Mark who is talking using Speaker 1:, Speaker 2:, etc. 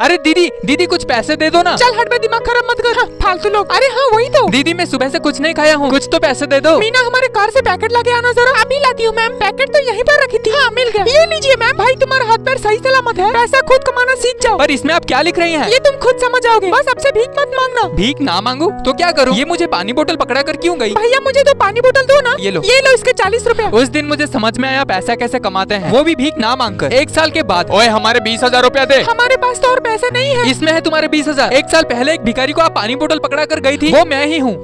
Speaker 1: अरे दीदी दीदी कुछ पैसे दे दो ना।
Speaker 2: चल हट में दिमाग खराब मत कर। फालतू लोग। अरे हाँ वही तो।
Speaker 1: दीदी मैं सुबह से कुछ नहीं खाया हूँ कुछ तो पैसे दे दो।
Speaker 2: मीना हमारे कार से पैकेट लाके आना जरा। अभी लाती हूँ मैम। पैकेट तो यहीं पर रखी थी। हाँ मिल गया। लीजिए मैम भाई तुम्हारा हाथ पैर सही सलामत है पैसा खुद कमाना सीख जाओ।
Speaker 1: पर इसमें आप क्या लिख रही हैं?
Speaker 2: ये तुम खुद समझ जाओगे। बस अब से भीख मत मांगना।
Speaker 1: भीख ना मांगू? तो क्या करूँ? ये मुझे पानी बोतल पकड़ा कर क्यों गई?
Speaker 2: भैया मुझे तो पानी बोतल दो ना।
Speaker 1: ये लो।
Speaker 2: ये लो इसके चालीस रूपए।
Speaker 1: उस दिन मुझे समझ में आया पैसा कैसे कमाते हैं। वो भी भीख ना मांग कर एक साल के बाद। ओए हमारे बीस हज़ार रूपया दे।
Speaker 2: हमारे पास तो और पैसे नहीं है।
Speaker 1: इसमें है तुम्हारे बीस हज़ार। एक साल पहले एक भिखारी को आप पानी बोतल पकड़ा कर गई थी। वो मैं ही हूँ।